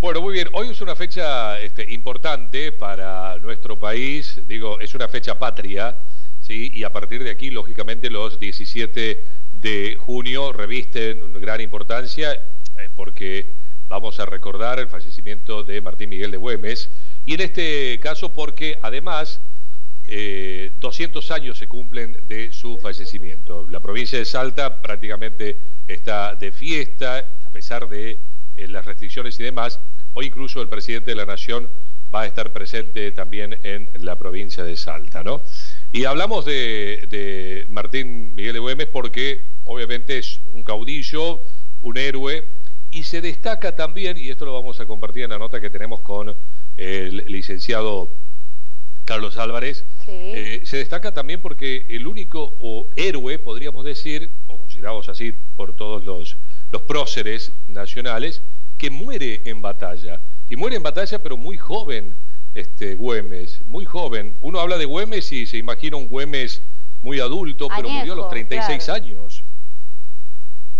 Bueno, muy bien. Hoy es una fecha este, importante para nuestro país. Digo, es una fecha patria, ¿sí? Y a partir de aquí, lógicamente, los 17 de junio revisten gran importancia eh, porque vamos a recordar el fallecimiento de Martín Miguel de Güemes. Y en este caso porque, además, 200 eh, años se cumplen de su fallecimiento. La provincia de Salta prácticamente está de fiesta, a pesar de eh, las restricciones y demás. Hoy incluso el presidente de la Nación va a estar presente también en la provincia de Salta, ¿no? Y hablamos de, Martín Miguel de Güemes porque obviamente es un caudillo, un héroe, y se destaca también, y esto lo vamos a compartir en la nota que tenemos con el licenciado Carlos Álvarez, eh, se destaca también porque el único héroe, podríamos decir, o considerados así por todos los, los próceres nacionales, que muere en batalla. Y muere en batalla, pero muy joven, este Güemes, muy joven. Uno habla de Güemes y se imagina un Güemes muy adulto, pero murió a los 36 años.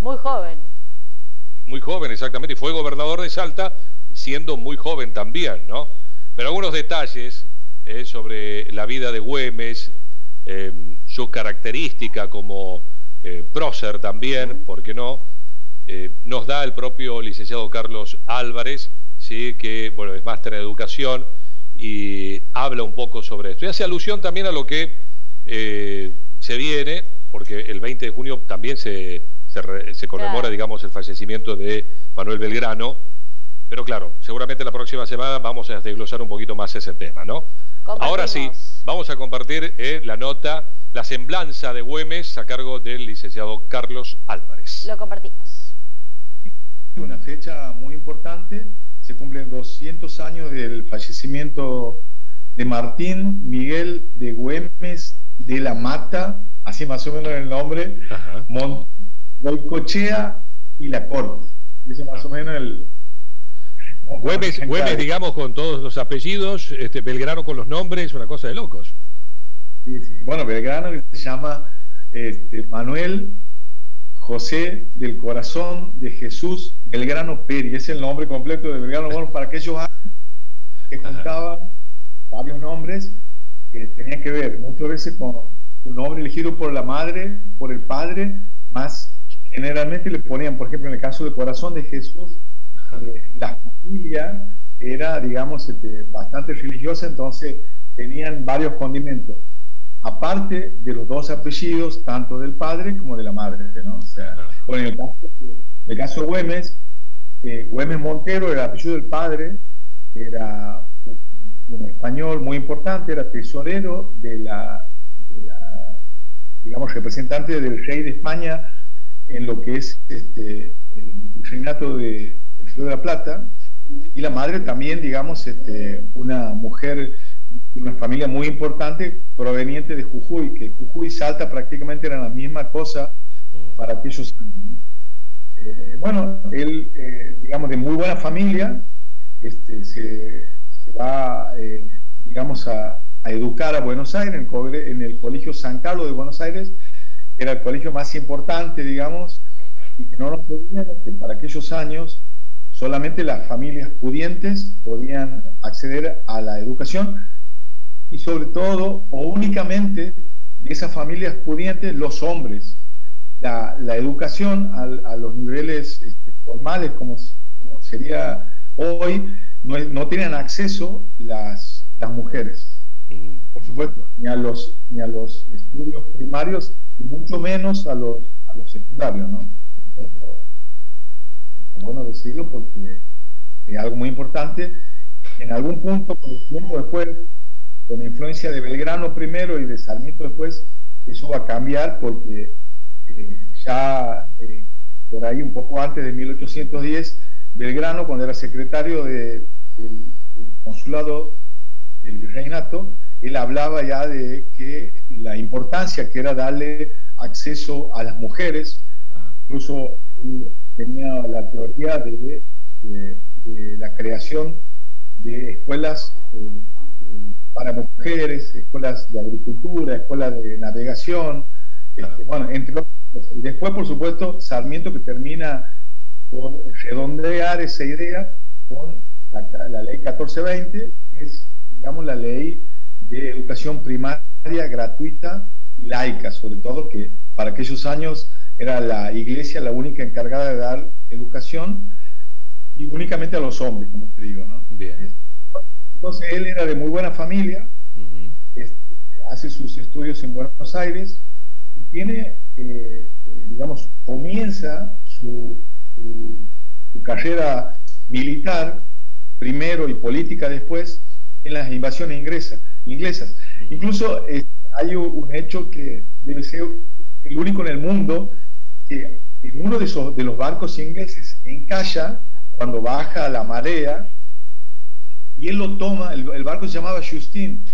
Muy joven. Muy joven, exactamente. Y fue gobernador de Salta siendo muy joven también, ¿no? Pero algunos detalles eh, sobre la vida de Güemes, eh, su característica como eh, prócer también, ¿por qué no? Eh, nos da el propio licenciado Carlos Álvarez, ¿sí? que bueno, es máster en educación y habla un poco sobre esto. Y hace alusión también a lo que eh, se viene, porque el 20 de junio también se, se, conmemora, digamos, el fallecimiento de Manuel Belgrano, pero claro, seguramente la próxima semana vamos a desglosar un poquito más ese tema, ¿no? Ahora sí, vamos a compartir eh, la nota, la semblanza de Güemes a cargo del licenciado Carlos Álvarez. Lo compartimos una fecha muy importante. Se cumplen 200 años del fallecimiento de Martín Miguel de Güemes de la Mata, así más o menos el nombre, Montoicochea y la Corte. Ese más o menos el... Güemes, Güemes, digamos, con todos los apellidos, este, Belgrano con los nombres, una cosa de locos. Bueno, Belgrano se llama este, Manuel José del Corazón de Jesús Belgrano Peri, es el nombre completo de Belgrano, bueno, para aquellos años que juntaban varios nombres que tenían que ver muchas veces con un nombre elegido por la madre, por el padre, más generalmente le ponían, por ejemplo, en el caso del Corazón de Jesús, eh, la familia era, digamos, este, bastante religiosa, entonces tenían varios condimentos aparte de los dos apellidos, tanto del padre como de la madre, ¿no? O sea, bueno, en el caso, de Güemes, eh, Güemes Montero era el apellido del padre, era un, español muy importante, era tesorero de la, digamos, representante del rey de España en lo que es este, el reinato de, del Río de la Plata, y la madre también, digamos, este, una mujer una familia muy importante proveniente de Jujuy, que Jujuy y Salta prácticamente eran la misma cosa para aquellos años. Eh, bueno, él, eh, digamos, de muy buena familia, este, se, va, eh, digamos, a, educar a Buenos Aires, en el, Colegio San Carlos de Buenos Aires, era el colegio más importante, digamos, y que no nos olvidemos que para aquellos años solamente las familias pudientes podían acceder a la educación y sobre todo o únicamente de esas familias pudientes los hombres. La, educación a, los niveles este, formales como, sería hoy no, no tienen acceso las, las mujeres, por supuesto, ni a los, ni a los estudios primarios y mucho menos a los, a los secundarios. ¿no? Es bueno decirlo porque es algo muy importante. En algún punto, con el tiempo después, con influencia de Belgrano primero y de Sarmiento después, eso va a cambiar porque eh, ya eh, por ahí un poco antes de 1810, Belgrano, cuando era secretario del consulado del virreinato, él hablaba ya de que la importancia que era darle acceso a las mujeres, incluso tenía la teoría de, la creación de escuelas eh, para mujeres, escuelas de agricultura, escuelas de navegación, este, bueno, entre Después, por supuesto, Sarmiento que termina por redondear esa idea con 1420, que es, digamos, la ley de educación primaria gratuita y laica, sobre todo que para aquellos años era la iglesia la única encargada de dar educación y únicamente a los hombres, como te digo, ¿no? Bien. Entonces él era de muy buena familia, este, hace sus estudios en Buenos Aires y tiene, eh, eh, digamos, comienza su, carrera militar primero y política después en las invasiones inglesas. inglesas. Incluso eh, hay un, hecho que debe ser el único en el mundo que en uno de, esos, de los barcos ingleses encalla cuando baja la marea y él lo toma, el, barco se llamaba Justin,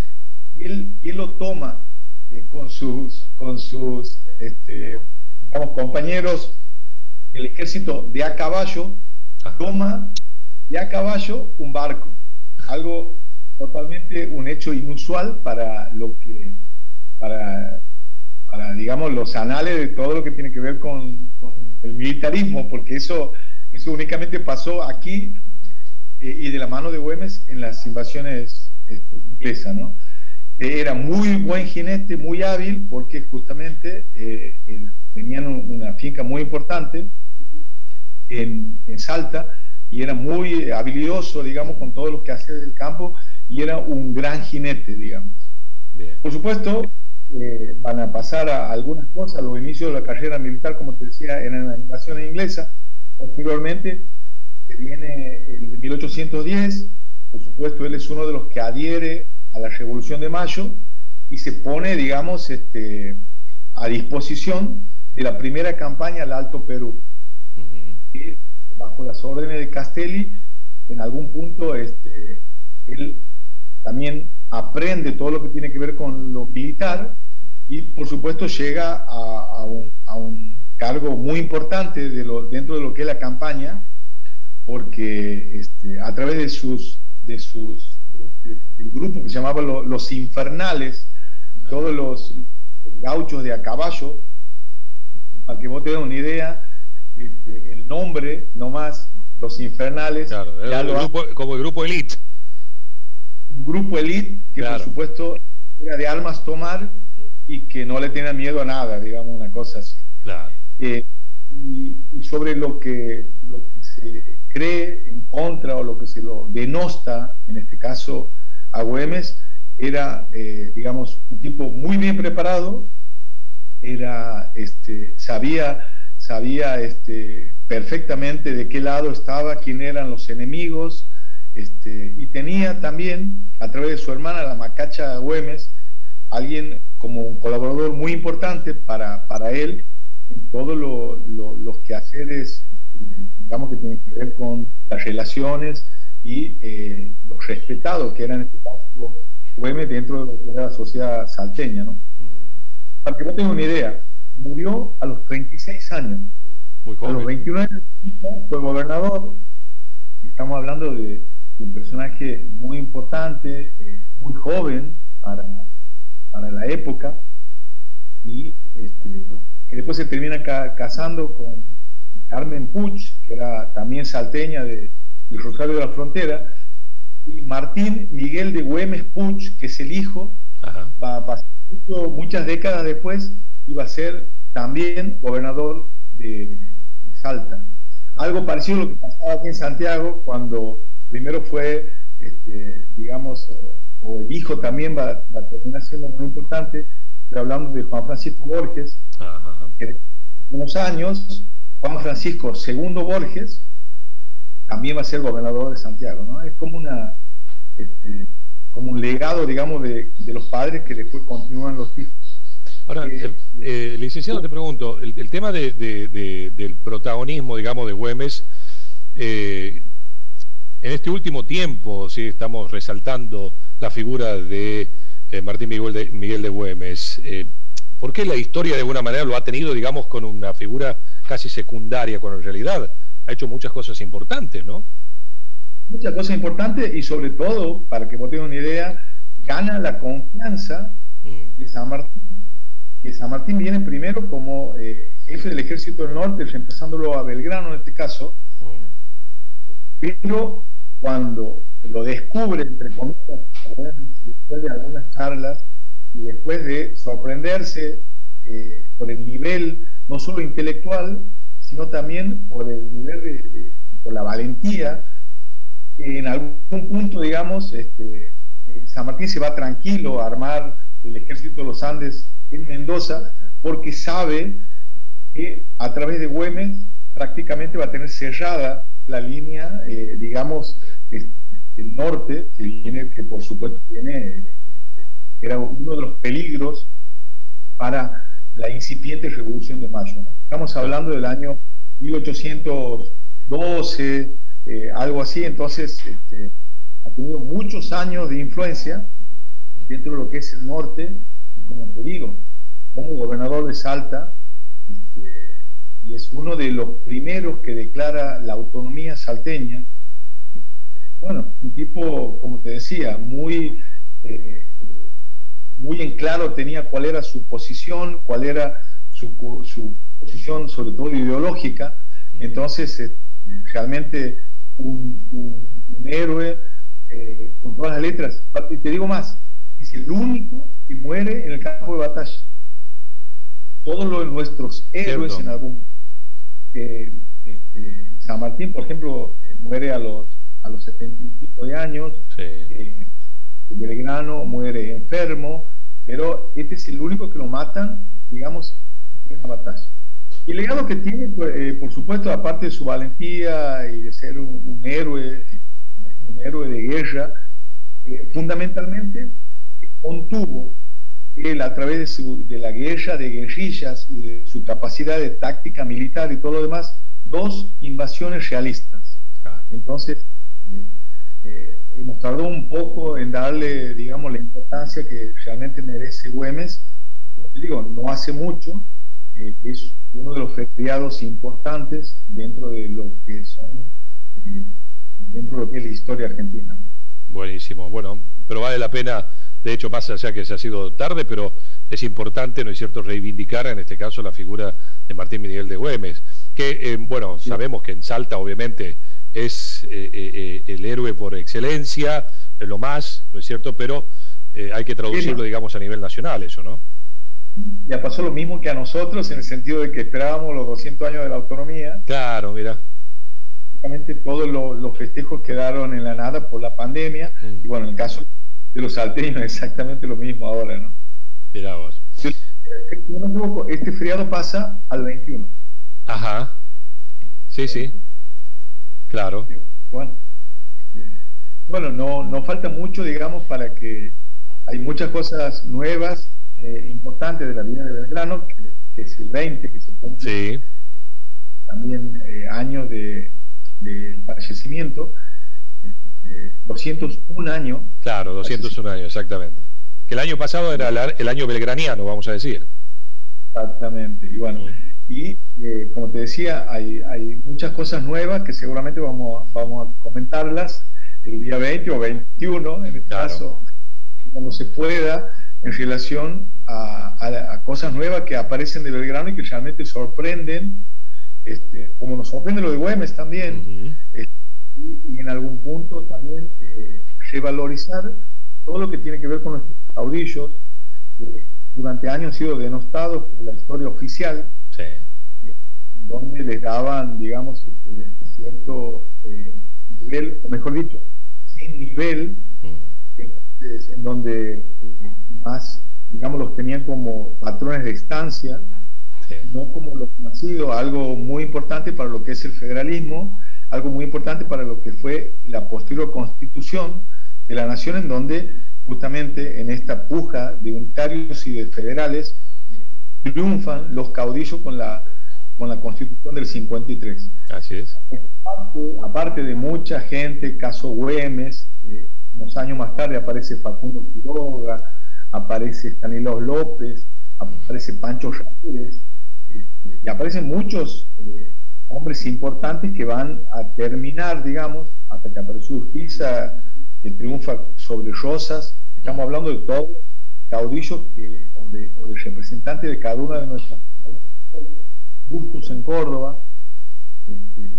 y él, y él lo toma eh, con sus, con sus este, compañeros del ejército de a caballo, toma de a caballo un barco, algo totalmente un hecho inusual para lo que, para, para digamos, los anales de todo lo que tiene que ver con, el militarismo, porque eso, eso únicamente pasó aquí eh, y de la mano de Güemes en las invasiones este, inglesas, ¿no? Era muy buen jinete, muy hábil, porque justamente eh, tenían una finca muy importante en, Salta y era muy habilidoso, digamos, con todo lo que hacía del campo y era un gran jinete, digamos. Por supuesto, eh, van a pasar a algunas cosas, los inicios de la carrera militar, como te decía, en la invasión inglesa, posteriormente que viene el de 1810, por supuesto él es uno de los que adhiere a la Revolución de Mayo y se pone, digamos, este, a disposición de la primera campaña al Alto Perú, bajo las órdenes de Castelli, en algún punto este, él también aprende todo lo que tiene que ver con lo militar y por supuesto llega a, un, a un, cargo muy importante de lo, dentro de lo que es la campaña porque este, a través de sus, de sus del grupo que se llamaba Los Infernales, todos los, gauchos de a caballo, para que vos te una idea, este, el nombre nomás, Los Infernales, como el grupo elite. Un grupo elite que por supuesto era de armas tomar y que no le tenía miedo a nada, digamos, una cosa así. Claro. Eh, y, sobre lo que, lo que cree en contra o lo que se lo denosta, en este caso a Güemes, era, eh, digamos, un tipo muy bien preparado, era, este, sabía, sabía este, perfectamente de qué lado estaba, quién eran los enemigos, este, y tenía también, a través de su hermana, la Macacha Güemes, alguien como un colaborador muy importante para, para él en todos los quehaceres, digamos, que tienen que ver con las relaciones y eh, los respetados que eran en este caso UM dentro de la sociedad salteña. ¿no? Para que no tengan una idea, murió a los 36 años. Muy joven. A los 21 años fue gobernador. Estamos hablando de, un personaje muy importante, eh, muy joven para, para la época. Y este, que después se termina casando con Carmen Puch, que era también salteña de, Rosario de la Frontera, y Martín Miguel de Güemes Puch, que es el hijo, va a pasar muchas décadas después va a ser también gobernador de Salta. Algo parecido a lo que pasaba aquí en Santiago cuando primero fue, este, digamos, o, el hijo también va, va, a terminar siendo muy importante, pero hablamos de Juan Francisco Borges, que en unos años Juan Francisco II Borges también va a ser gobernador de Santiago, ¿no? Es como una este, como un legado, digamos, de, los padres que después continúan los hijos. Ahora, eh, eh, eh, licenciado, te pregunto, el, tema del protagonismo, digamos, de Güemes, en este último tiempo, sí, estamos resaltando la figura de Martín Miguel de, Miguel de Güemes. ¿Por qué la historia de alguna manera lo ha tenido, digamos, con una figura casi secundaria, cuando en realidad ha hecho muchas cosas importantes, ¿no? Muchas cosas importantes y sobre todo, para que vos tengas una idea, gana la confianza mm. de San Martín. Que San Martín viene primero como eh, jefe del ejército del norte, reemplazándolo a Belgrano en este caso, mm. pero cuando lo descubre, entre comillas, después de algunas charlas y después de sorprenderse eh, por el nivel, no solo intelectual, sino también por el nivel de, por la valentía. En algún punto, digamos, este, eh, San Martín se va tranquilo a armar el ejército de los Andes en Mendoza porque sabe que a través de Güemes prácticamente va a tener cerrada la línea, eh, digamos, del norte, que que por supuesto viene, era uno de los peligros para la incipiente Revolución de Mayo. Estamos hablando del año 1812, eh, algo así, entonces este, ha tenido muchos años de influencia dentro de lo que es el norte, y como te digo, como gobernador de Salta, este, y es uno de los primeros que declara la autonomía salteña. Bueno, un tipo, como te decía, muy, eh, muy en claro tenía cuál era su posición, cuál era su, posición sobre todo ideológica. Entonces, eh, realmente un, héroe eh, con todas las letras. Y te digo más, es el único que muere en el campo de batalla. Todos los, nuestros héroes en algún este, San Martín, por ejemplo, eh, muere a los, a los 70 y de años, eh, Belgrano muere enfermo, pero este es el único que lo matan, digamos, en la batalla. Y el legado que tiene, pues, eh, por supuesto, aparte de su valentía y de ser un, héroe, un héroe de guerra, fundamentalmente contuvo él a través de, su, de la guerra de guerrillas y de su capacidad de táctica militar y todo lo demás, dos invasiones realistas. Entonces, eh, eh, hemos tardado un poco en darle, digamos, la importancia que realmente merece Güemes. Te digo, no hace mucho, eh, es uno de los feriados importantes dentro de lo que son, dentro de lo que es la historia argentina. Buenísimo, bueno, pero vale la pena de hecho, más allá que se ha sido tarde, pero es importante, ¿no es cierto?, reivindicar en este caso la figura de Martín Miguel de Güemes, que, eh, bueno, sabemos que en Salta obviamente es eh, eh, el héroe por excelencia, lo más, ¿no es cierto?, pero hay que traducirlo, digamos, a nivel nacional, eso, ¿no? Ya pasó lo mismo que a nosotros en el sentido de que esperábamos los 200 años de la autonomía. Claro, mira. Todos los festejos quedaron en la nada por la pandemia. Mm. Y bueno, en el caso de los salteños exactamente lo mismo ahora, ¿no? Mira vos. este feriado pasa al 21. Ajá. Sí, sí. Claro. Bueno, este, bueno no, no falta mucho, digamos, para que hay muchas cosas nuevas, eh, importantes de la vida de Belgrano, que, es el 20, que se cumple. Sí. También eh, años de, del fallecimiento. 201 años. Claro, 201 años, exactamente. Que el año pasado era el año belgraniano, vamos a decir. Exactamente. Y bueno, y eh, como te decía, hay, hay, muchas cosas nuevas que seguramente vamos, vamos a comentarlas el día 20 o 21, en este caso, cuando se pueda, en relación a, cosas nuevas que aparecen de Belgrano y que realmente sorprenden, este, como nos sorprende lo de Güemes también y, en algún punto también eh, revalorizar todo lo que tiene que ver con nuestros caudillos, que durante años han sido denostados por la historia oficial, eh, donde les daban, digamos, este, cierto eh, nivel, o mejor dicho, sin nivel, mm. en donde eh, más, digamos, los tenían como patrones de estancia, no como los sido algo muy importante para lo que es el federalismo, algo muy importante para lo que fue la posterior constitución de la nación, en donde justamente en esta puja de unitarios y de federales triunfan los caudillos con la, con la constitución del 53. Así es. Aparte, de mucha gente, caso Güemes, unos años más tarde aparece Facundo Quiroga, aparece Stanislaus López, aparece Pancho Ramírez, este, y aparecen muchos eh, hombres importantes que van a terminar, digamos, hasta que apareció Urquiza, que triunfa sobre Rosas. Estamos hablando de todos caudillos o, de, representantes de cada una de nuestras Bustos en Córdoba, este,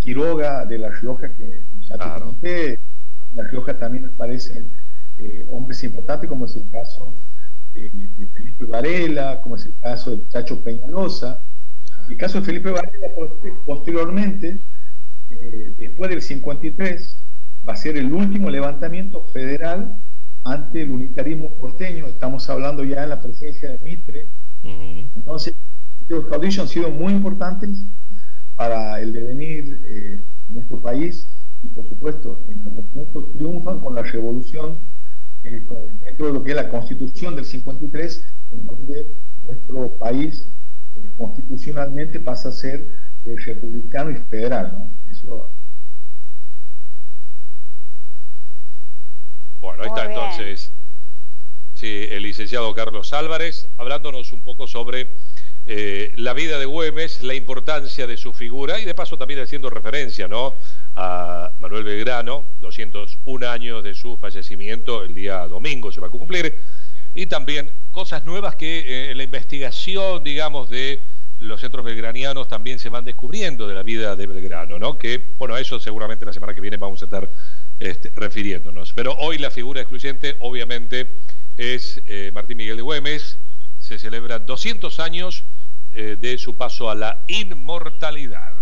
Quiroga de La Rioja, que ya te en La Rioja también aparecen eh, hombres importantes, como es el caso de, Felipe Varela, como es el caso de Chacho Peñalosa. El caso de Felipe Varela, posteriormente, eh, después del 53, va a ser el último levantamiento federal ante el unitarismo porteño. Estamos hablando ya en la presencia de Mitre. Entonces, los caudillos han sido muy importantes para el devenir eh, de nuestro país y, por supuesto, en algún punto triunfan con la revolución eh, dentro de lo que es la constitución del 53, en donde nuestro país eh, constitucionalmente pasa a ser republicano y federal. ¿no? Eso Bueno, ahí está entonces sí, el licenciado Carlos Álvarez hablándonos un poco sobre eh, la vida de Güemes, la importancia de su figura y de paso también haciendo referencia ¿no? a Manuel Belgrano, 201 años de su fallecimiento, el día domingo se va a cumplir, y también cosas nuevas que eh, en la investigación, digamos, de los centros belgranianos también se van descubriendo de la vida de Belgrano, ¿no? Que, bueno, eso seguramente la semana que viene vamos a estar este, refiriéndonos. Pero hoy la figura excluyente, obviamente, es eh, Martín Miguel de Güemes. Se celebra 200 años eh, de su paso a la inmortalidad.